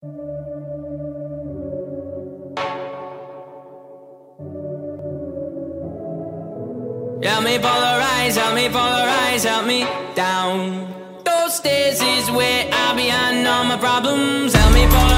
Help me polarize, help me polarize, help me down. Those stairs is where I'll be. And all my problems. Help me polarize,